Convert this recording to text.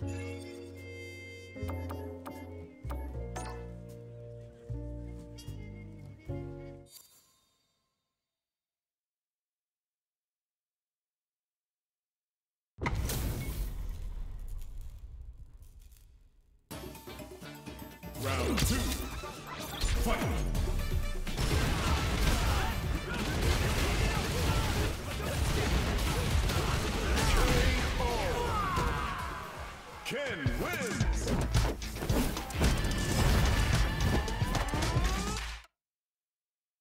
Round two. Fight! Ken wins.